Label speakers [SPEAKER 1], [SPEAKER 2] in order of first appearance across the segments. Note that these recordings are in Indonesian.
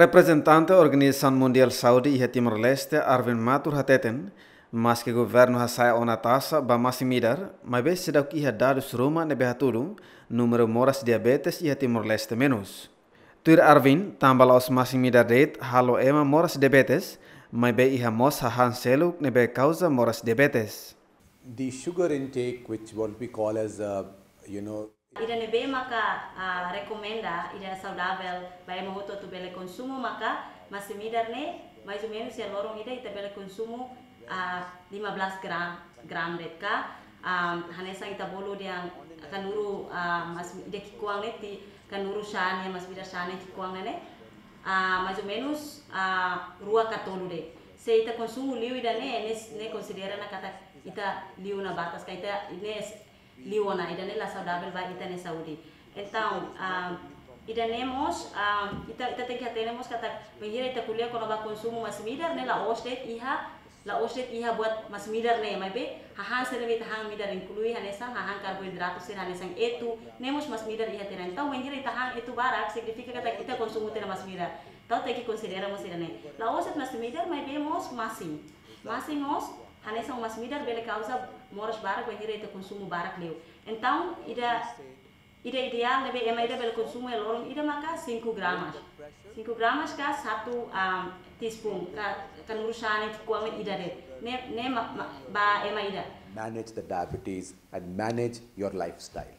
[SPEAKER 1] Representante da Organização Mundial Saúde e Timor-Leste, Arvin Matur Hateten, mas que o governo hasai ona taça ba massimidar, mas bem se que dados Roma nebe hatulu, número moras diabetes e Timor-Leste menos. Tuir Arvin, tambal os massimidar rate, halo ema moras diabetes, mas iha mos hahan selu nebe causa moras diabetes.
[SPEAKER 2] The sugar intake, which what we call as, uh, you know,
[SPEAKER 3] Ida nebe maka uh, recomenda ida saudável vai mo tu bele consumo maka massimidar ne mais ou menos ya lorong ida ita bele consumo uh, 15 gram gram detka um, hanesa ita bolu dia kanuru uh, mas ida kikuang ne ti kanuru shane mas bida shane kikuang ne uh, mais ou menos uh, rua katolu de. Se ita consumo liu ida ne ne, ne considera na kata ita liu na batas ka ita ne liona ida ne la saudável vai ita ne saúde então um, ida nemos um, ita ita que tenemos kata mengira ita kuliah kono ba consumo mas midar ne la ostet iha la ostet iha buat mas midar ne mai be hahan sere be tahan midar inclui hanesan hahan karbohidratos sere hanesan etu nemos mas midar iha tena. Então mengira ita han etu barak significa kata kita consumo tena mas midar. Que consideramos ida ne la ostet mas midar mai be mos masim masim mos hanesan mas midar bele causa moras barak mengira ita consumo barak leu então ida ida ideal lebe ema ida bele consumo e lorong ida maka 5 gramas. 5 gramas ka satu um, teaspoon ka kanurusane kuang ida de. Ne ne ma, ma, ba ema ida.
[SPEAKER 2] Manage the diabetes and manage your lifestyle.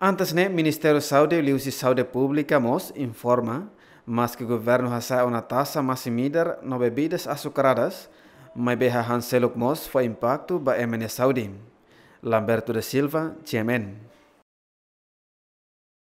[SPEAKER 1] Antes ne Ministério da Saúde e Liusi Saúde Pública mos informa mas que o governo hasai uma taxa massimidar no bebidas açucaradas, mas beha hanseluk mos foi impacto ba emene Saudi. Lamberto da Silva, GMN.